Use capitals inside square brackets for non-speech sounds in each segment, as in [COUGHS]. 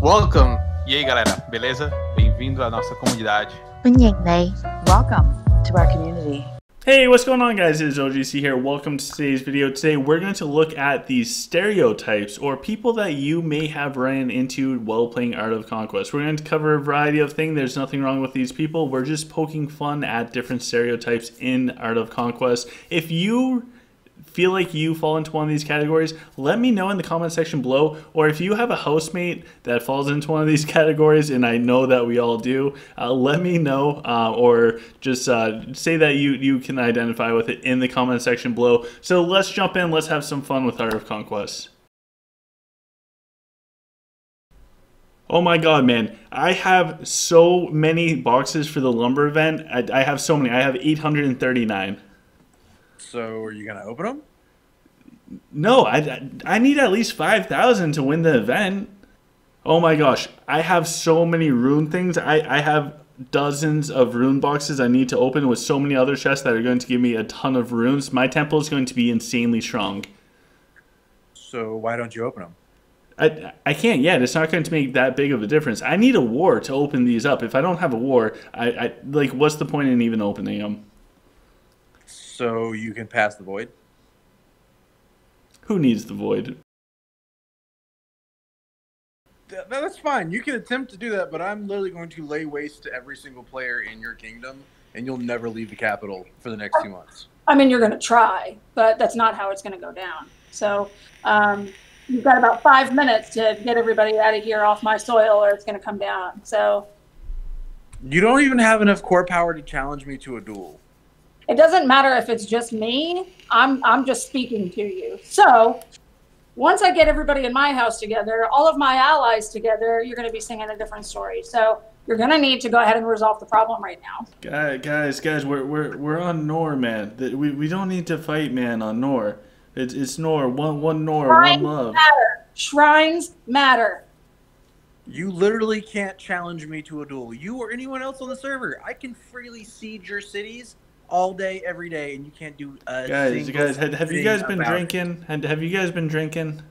Welcome! E aí galera, beleza? Bem-vindo à nossa comunidade. Welcome to our community. Hey, what's going on, guys? It is OGC here. Welcome to today's video. Today, we're going to look at these stereotypes or people that you may have ran into while playing Art of Conquest. We're going to cover a variety of things. There's nothing wrong with these people. We're just poking fun at different stereotypes in Art of Conquest. If you feel like you fall into one of these categories, let me know in the comment section below. Or if you have a housemate that falls into one of these [LAUGHS] categories, and I know that we all do, uh, let me know. Uh, or just uh, say that you, you can identify with it in the comment section below. So let's jump in. Let's have some fun with Art of Conquest. Oh my god, man. I have so many boxes for the lumber event. I, I have so many. I have 839. So are you gonna open them? No, I, I need at least 5,000 to win the event. Oh my gosh, I have so many rune things. I, I have dozens of rune boxes I need to open with so many other chests that are going to give me a ton of runes. My temple is going to be insanely strong. So why don't you open them? I, I can't yet. It's not going to make that big of a difference. I need a war to open these up. If I don't have a war, I, I like what's the point in even opening them? So you can pass the void. Who needs the void? Th- That's fine. You can attempt to do that, but I'm literally going to lay waste to every single player in your kingdom, and you'll never leave the capital for the next two months. I mean, you're going to try, but that's not how it's going to go down. So um, you've got about five minutes to get everybody out of here off my soil, or it's going to come down. So You don't even have enough core power to challenge me to a duel. It doesn't matter if it's just me. I'm I'm just speaking to you. So once I get everybody in my house together, all of my allies together, you're going to be singing a different story. So you're going to need to go ahead and resolve the problem right now. Guys, guys, guys, we're we're we're on Nor, man. That- We we don't need to fight, man, on Nor. It's it's Nor, one one Nor, one Shrines love. matter. Shrines matter. You literally can't challenge me to a duel. You or anyone else on the server. I can freely siege your cities all day, every day, and you can't do a Guys, single guys, have, have you guys been about it. drinking? Have, have you guys been drinking?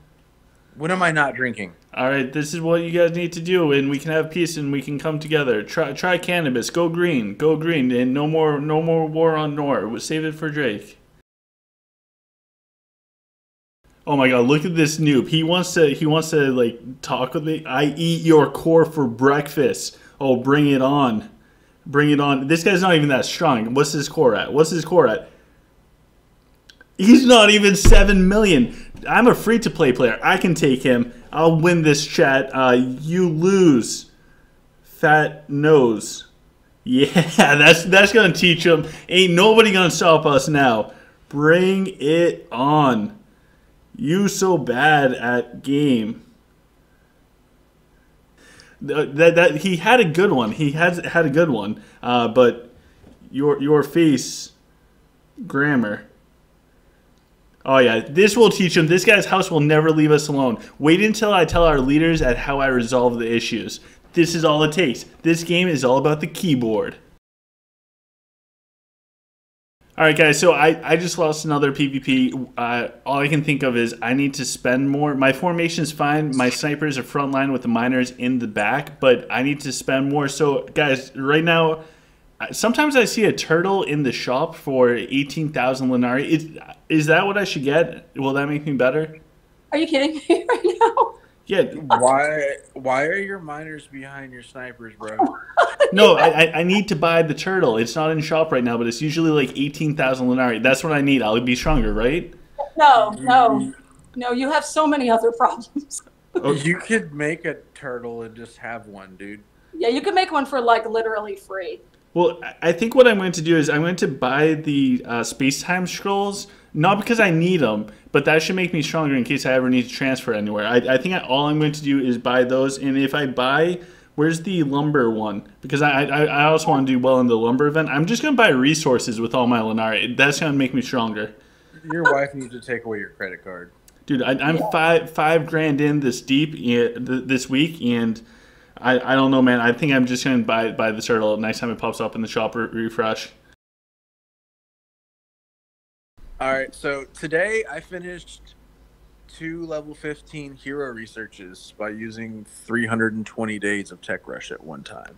When am I not drinking? All right, this is what you guys need to do, and we can have peace, and we can come together. Try try cannabis. Go green. Go green, and no more no more war on Nor. Save it for Drake. Oh my god, look at this noob. He wants to he wants to like talk with me. I eat your core for breakfast. Oh, bring it on. Bring it on. This guy's not even that strong. What's his core at? What's his core at? He's not even 7 million. I'm a free to play player. I can take him. I'll win this chat. Uh, you lose. Fat nose. [LAUGHS] Yeah, that's that's gonna teach him. Ain't nobody gonna stop us now. Bring it on. You so bad at game. Th- That, that he had a good one. He has had a good one. Uh, but your your face grammar. Oh yeah, this will teach him. This guy's house will never leave us alone. Wait until I tell our leaders at how I resolve the issues. This is all it takes. This game is all about the keyboard. Alright guys, so I, I just lost another PvP. Uh, all I can think of is I need to spend more. My formation's fine. My snipers are front line with the miners in the back, but I need to spend more. So guys, right now, sometimes I see a turtle in the shop for 18,000 Lenari. Is, is that what I should get? Will that make me better? Are you kidding me [LAUGHS] right now? Yeah, Why? Why are your miners behind your snipers, bro? [LAUGHS] no, I, I- I need to buy the turtle. It's not in shop right now, but it's usually like 18,000 Lenari. That's what I need. I'll be stronger, right? No, no, no. You have so many other [LAUGHS] problems. Oh, you could make a turtle and just have one, dude. Yeah, you can make one for like literally free. Well, I- I think what I'm going to do is I'm going to buy the uh, space time scrolls, not because I need them, but that should make me stronger in case I ever need to transfer anywhere. I, I think I, all I'm going to do is buy those, and if I buy, where's the lumber one? Because I, I, I also want to do well in the lumber event. I'm just going to buy resources with all my Lenari. That's going to make me stronger. Your wife needs to take away your credit card. Dude, I, I'm five five grand in this deep this week, and I, I don't know, man. I think I'm just gonna buy buy the turtle next time it pops up in the shop re- refresh. All right, so today I finished two level 15 hero researches by using 320 days of tech rush at one time.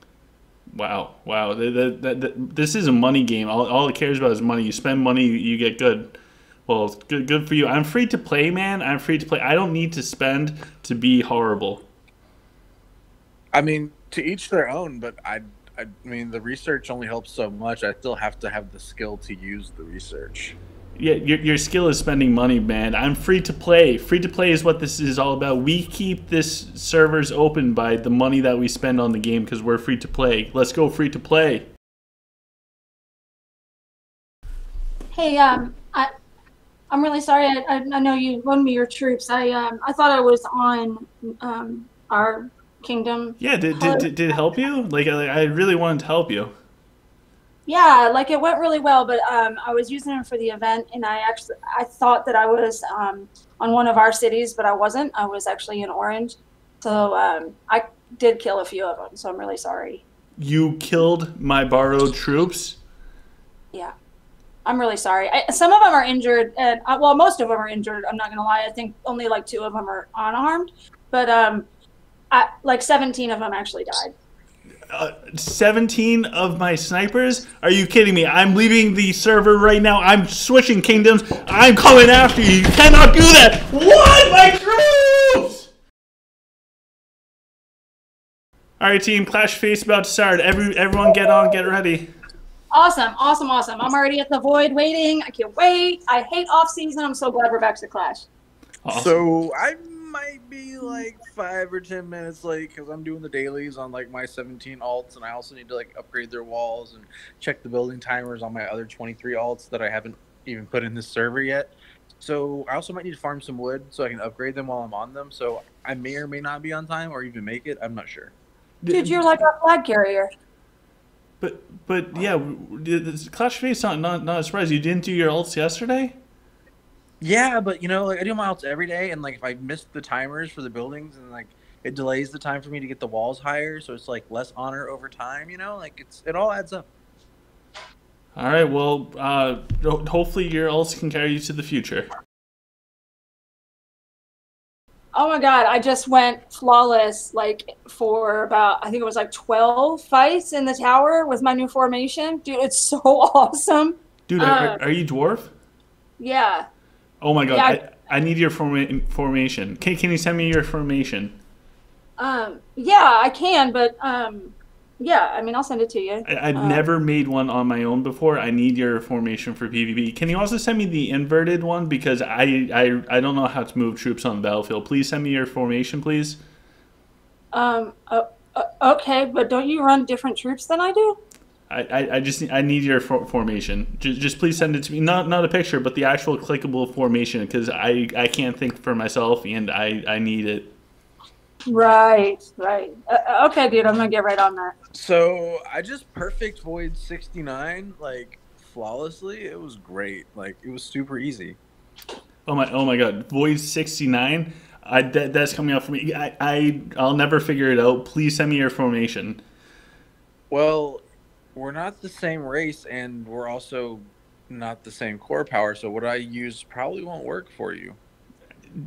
Wow, wow. The, the, the, this is a money game. All, all it cares about is money. You spend money, you, you get good. Well, good, good for you. I'm free to play, man. I'm free to play. I don't need to spend to be horrible. I mean, to each their own, but I, I mean, the research only helps so much. I still have to have the skill to use the research. Yeah, your, your skill is spending money, man. I'm free to play. Free to play is what this is all about. We keep this servers open by the money that we spend on the game because we're free to play. Let's go free to play. Hey, um, I, I'm really sorry. I, I, I know you loaned me your troops. I, um, I thought I was on, um, our kingdom. Yeah, did, did, did, did it help you? Like, I, I really wanted to help you. Yeah, like it went really well, but um, I was using them for the event, and I actually I thought that I was um, on one of our cities, but I wasn't. I was actually in Orange, so um, I did kill a few of them. So I'm really sorry. You killed my borrowed troops? Yeah, I'm really sorry. I, some of them are injured, and uh, well, most of them are injured. I'm not gonna lie. I think only like two of them are unarmed, but um, I, like 17 of them actually died. Uh, 17 of my snipers? Are you kidding me? I'm leaving the server right now. I'm switching kingdoms. I'm coming after you. You cannot do that. What? My troops! All right, team. Clash face about to start. Every everyone, get on. Get ready. Awesome, awesome, awesome. I'm already at the void waiting. I can't wait. I hate off season. I'm so glad we're back to Clash. Awesome. So I might be like five or ten minutes late because I'm doing the dailies on like my 17 alts, and I also need to like upgrade their walls and check the building timers on my other 23 alts that I haven't even put in this server yet. So I also might need to farm some wood so I can upgrade them while I'm on them. So I may or may not be on time or even make it. I'm not sure. Dude, you're like a flag carrier. But but yeah, this Clash face not not not a surprise. You didn't do your alts yesterday. Yeah, but you know, like I do my alts every day, and like if I miss the timers for the buildings, and like it delays the time for me to get the walls higher, so it's like less honor over time. You know, like it's it all adds up. All right. Well, uh, hopefully your ults can carry you to the future. Oh my god, I just went flawless like for about I think it was like 12 fights in the tower with my new formation. Dude, it's [LAUGHS] so awesome. Dude, are, Uh, are you dwarf? Yeah. Oh my god, Yeah, I, I need your forma- formation. Can, can you send me your formation? Um yeah, I can, but um yeah, I mean I'll send it to you. I, I've Uh, never made one on my own before. I need your formation for PvP. Can you also send me the inverted one because I I, I don't know how to move troops on the battlefield. Please send me your formation, please. Um uh, uh, okay, but don't you run different troops than I do? I, I, I just I need your for- formation. Just, just please send it to me. Not not a picture, but the actual clickable formation because I, I can't think for myself and I, I need it. Right, right. Uh, okay, dude, I'm going to get right on that. So I just perfect void 69 like flawlessly. It was great. Like it was super easy. Oh my oh my god, Void sixty nine. I that, that's coming out for me. I, I I'll never figure it out. Please send me your formation. Well, we're not the same race, and we're also not the same core power. So what I use probably won't work for you.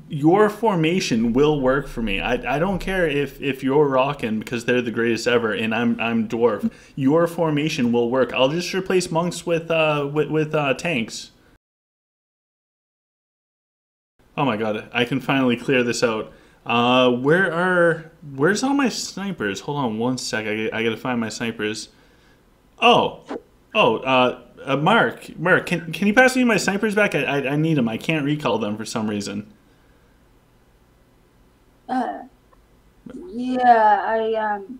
Your formation will work for me. I, I don't care if, if you're rocking because they're the greatest ever and I'm I'm dwarf. Your formation will work. I'll just replace monks with uh with, with uh tanks. Oh my god, I can finally clear this out. Uh where are where's all my snipers? Hold on one sec. I, I gotta find my snipers. Oh. Oh, uh, uh Mark, Mark, can, can you pass me my snipers back? I, I, I need them. I can't recall them for some reason. Uh, yeah, I um,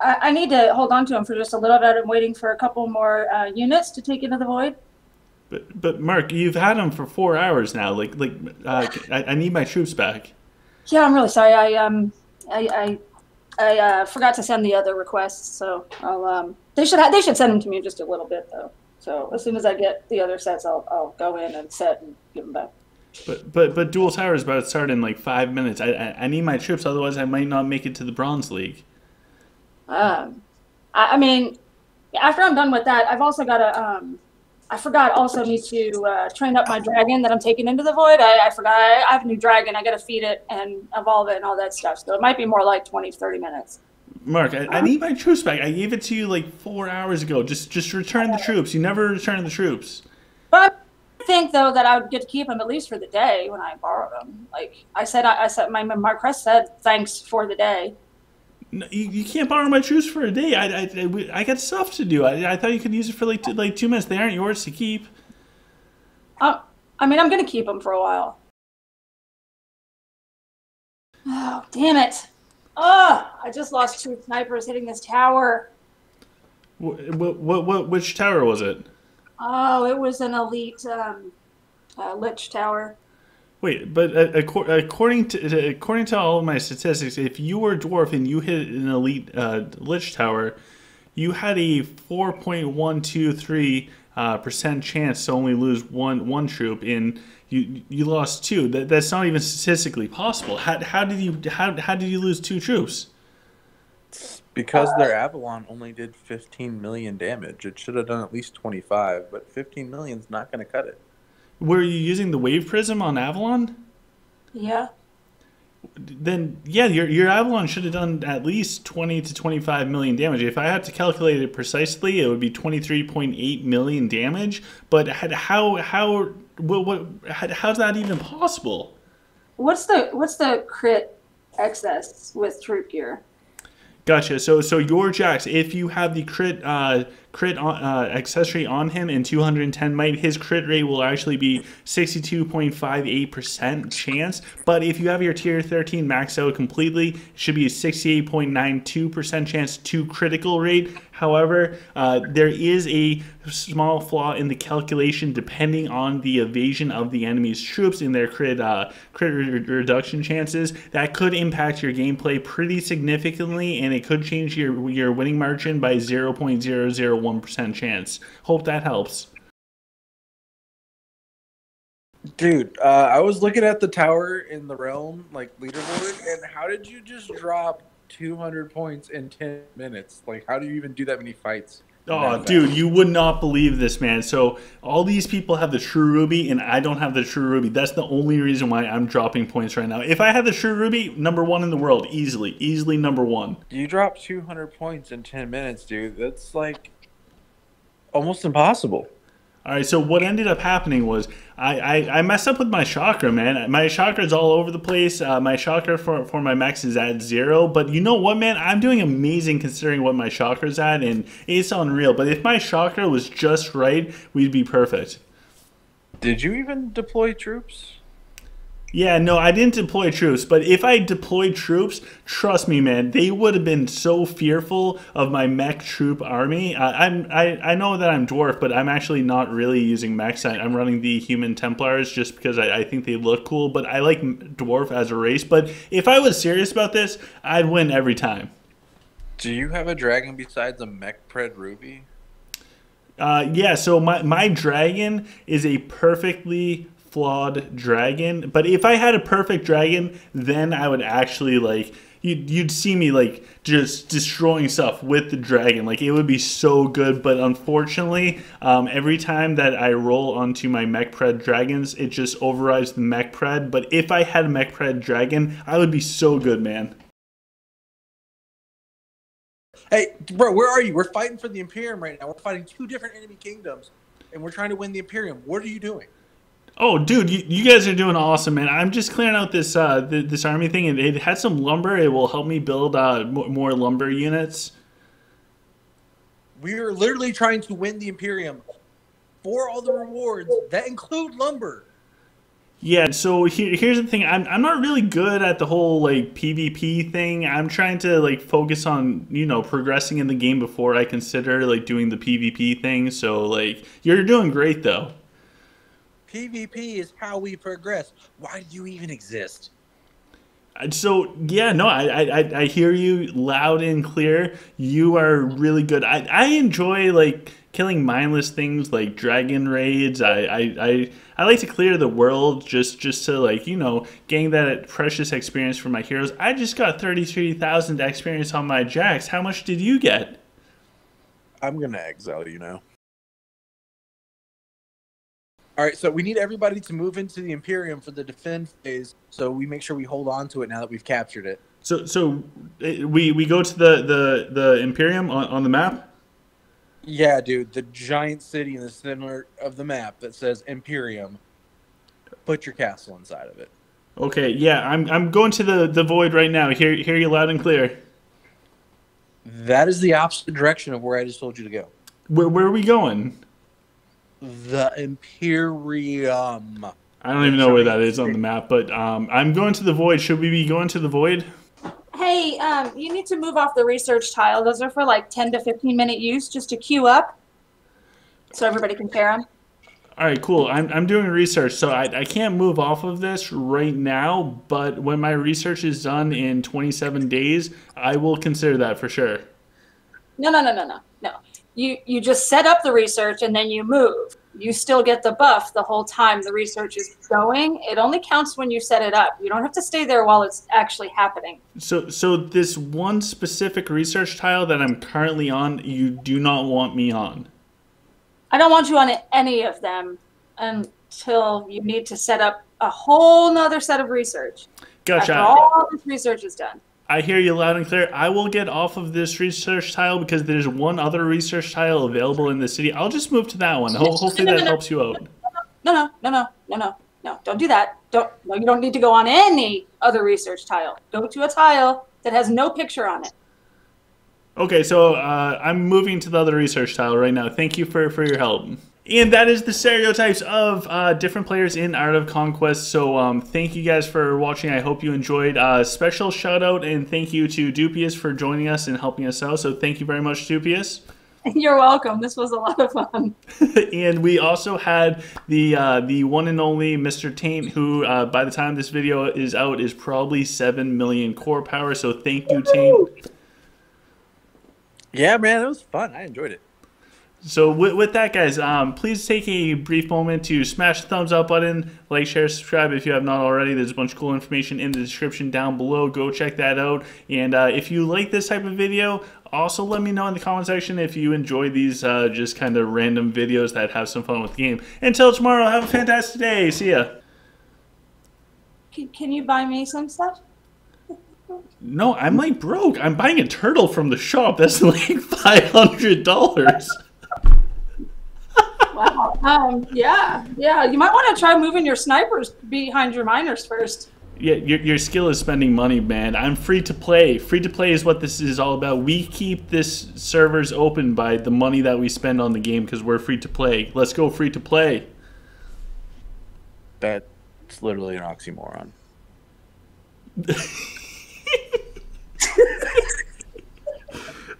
I, I need to hold on to them for just a little bit. I'm waiting for a couple more uh, units to take into the void. But but Mark, you've had them for four hours now. Like like uh, I, I need my troops back. Yeah, I'm really sorry. I um, I I, I uh, forgot to send the other requests, so I'll um, they should ha- they should send them to me in just a little bit though. So as soon as I get the other sets, I'll I'll go in and set and give them back. But but but dual tower is about to start in like five minutes. I, I I need my troops, otherwise I might not make it to the bronze league. Um, I, I mean, after I'm done with that, I've also got to um, I forgot also need to uh, train up my dragon that I'm taking into the void. I, I forgot I, I have a new dragon. I got to feed it and evolve it and all that stuff. So it might be more like 20, 30 minutes. Mark, I, I need my troops back. I gave it to you like four hours ago. Just just return the troops. You never return the troops. But I think though that I would get to keep them at least for the day when I borrow them. Like I said, I, I said my my crest said thanks for the day. No, you, you can't borrow my troops for a day. I, I, I, I got stuff to do. I, I thought you could use it for like two, like two minutes. They aren't yours to keep. Uh, I mean, I'm gonna keep them for a while. Oh damn it! Oh, I just lost two snipers hitting this tower. What, what, what, which tower was it? Oh, it was an elite um, uh, lich tower. Wait, but uh, according to according to all of my statistics, if you were dwarf and you hit an elite uh, lich tower, you had a four point one two three uh, percent chance to only lose one one troop. In you you lost two. That that's not even statistically possible. How, how did you how, how did you lose two troops? Because their Avalon only did 15 million damage. It should have done at least 25, but 15 million is not going to cut it. Were you using the wave prism on Avalon? Yeah. Then yeah, your your Avalon should have done at least twenty to twenty five million damage. If I had to calculate it precisely, it would be twenty three point eight million damage. But how how what, what how's that even possible? What's the what's the crit excess with troop gear? Gotcha. So so your jacks, if you have the crit uh, crit on, uh, accessory on him and 210 might, his crit rate will actually be 62.58% chance. But if you have your tier 13 maxed out completely, it should be a 68.92% chance to critical rate. However, uh, there is a small flaw in the calculation depending on the evasion of the enemy's troops in their crit uh, crit re reduction chances. That could impact your gameplay pretty significantly, and it could change your your winning margin by 0.001 1% chance. Hope that helps. Dude, uh, I was looking at the tower in the realm, like leaderboard, and how did you just drop 200 points in 10 minutes? Like, how do you even do that many fights? Oh, dude, you would not believe this, man. So all these people have the true ruby, and I don't have the true ruby. That's the only reason why I'm dropping points right now. If I had the true ruby, number one in the world, easily, easily number one. You dropped 200 points in 10 minutes, dude. That's like almost impossible. All right, so what ended up happening was I, I, I messed up with my chakra, man. My chakra is all over the place. Uh, my chakra for, for my max is at zero. But you know what, man? I'm doing amazing considering what my chakra is at, and it's unreal. But if my chakra was just right, we'd be perfect. Did you even deploy troops? Yeah, no, I didn't deploy troops, but if I deployed troops, trust me, man, they would have been so fearful of my mech troop army. Uh, I'm, I, I know that I'm dwarf, but I'm actually not really using mechs. I, am running the human Templars just because I, I think they look cool, but I like dwarf as a race. But if I was serious about this, I'd win every time. Do you have a dragon besides a mech pred ruby? Uh, yeah, so my, my dragon is a perfectly flawed dragon. But if I had a perfect dragon, then I would actually like you'd, you'd see me like just destroying stuff with the dragon. Like it would be so good. But unfortunately, um, every time that I roll onto my mech pred dragons, it just overrides the mech pred. But if I had a mech pred dragon, I would be so good, man. Hey, bro, where are you? We're fighting for the Imperium right now. We're fighting two different enemy kingdoms, and we're trying to win the Imperium. What are you doing? Oh, dude, you, you guys are doing awesome, man. I'm just clearing out this uh, this army thing, and it had some lumber. It will help me build uh, more lumber units. We are literally trying to win the Imperium for all the rewards that include lumber. Yeah, so here, here's the thing. I'm, I'm not really good at the whole like PvP thing. I'm trying to like focus on, you know, progressing in the game before I consider like doing the PvP thing. So like you're doing great though. PvP is how we progress. Why do you even exist? Uh, so yeah, no, I, I I hear you loud and clear. You are really good. I, I enjoy like killing mindless things like dragon raids. I, I, I, I like to clear the world just just to like you know gain that precious experience for my heroes. I just got thirty three thousand experience on my jacks. How much did you get? I'm gonna exile you now. All right, so we need everybody to move into the Imperium for the defend phase, so we make sure we hold on to it now that we've captured it. So so uh, we we go to the the the Imperium on, on the map. Yeah, dude, the giant city in the center of the map that says Imperium. Put your castle inside of it. Okay, yeah, I'm I'm going to the the void right now. Hear hear you loud and clear. That is the opposite direction of where I just told you to go. Where where are we going? The Imperium. I don't even know where that is on the map, but um, I'm going to the void. Should we be going to the void? Hey, um, you need to move off the research tile. Those are for like 10 to 15 minute use just to queue up so everybody can pair them. All right, cool. I'm, I'm doing research, so I, I can't move off of this right now, but when my research is done in 27 days, I will consider that for sure. No, no, no, no, no, no. You you just set up the research and then you move. You still get the buff the whole time the research is going. It only counts when you set it up. You don't have to stay there while it's actually happening. So, so this one specific research tile that I'm currently on, you do not want me on. I don't want you on any of them until you need to set up a whole nother set of research. Gotcha. After all this research is done. I hear you loud and clear. I will get off of this research tile because there's one other research tile available in the city. I'll just move to that one. [LAUGHS] Hopefully No, no, that no. helps you out. No, no, no, no, no, no, no. Don't do that. Don't. No, you don't need to go on any other research tile. Go to a tile that has no picture on it. Okay, so uh, I'm moving to the other research tile right now. Thank you for, for your help. And that is the stereotypes of uh, different players in Art of Conquest. So um, thank you guys for watching. I hope you enjoyed. Uh, special shout out and thank you to Duepesce for joining us and helping us out. So thank you very much, Duepesce. [LAUGHS] You're welcome. This was a lot of fun. [LAUGHS] and we also had the uh, the one and only Mr. Taint, who uh, by the time this video is out is probably seven million core power. So thank you, Taint. Yeah, man, it was fun. I enjoyed it. So with, with that, guys, um, please take a brief moment to smash the thumbs up button, like, share, subscribe if you have not already. There's a bunch of cool information in the description down below. Go check that out. And uh, if you like this type of video, also let me know in the comment section if you enjoy these uh, just kind of random videos that have some fun with the game. Until tomorrow, have a fantastic day. See ya. Can, can you buy me some stuff? No, I'm like broke. I'm buying a turtle from the shop. That's [LAUGHS] like five hundred dollars. Wow. Um, yeah, yeah. You might want to try moving your snipers behind your miners first. Yeah, your, your skill is spending money, man. I'm free to play. Free to play is what this is all about. We keep this servers open by the money that we spend on the game because we're free to play. Let's go free to play. That's literally an oxymoron. [LAUGHS]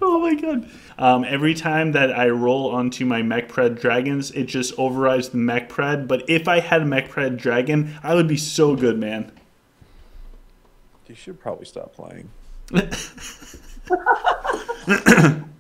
Oh my god. Um, every time that I roll onto my mech pred dragons, it just overrides the mech pred. But if I had a mech pred dragon, I would be so good, man. You should probably stop playing. [LAUGHS] [COUGHS] [COUGHS] [LAUGHS]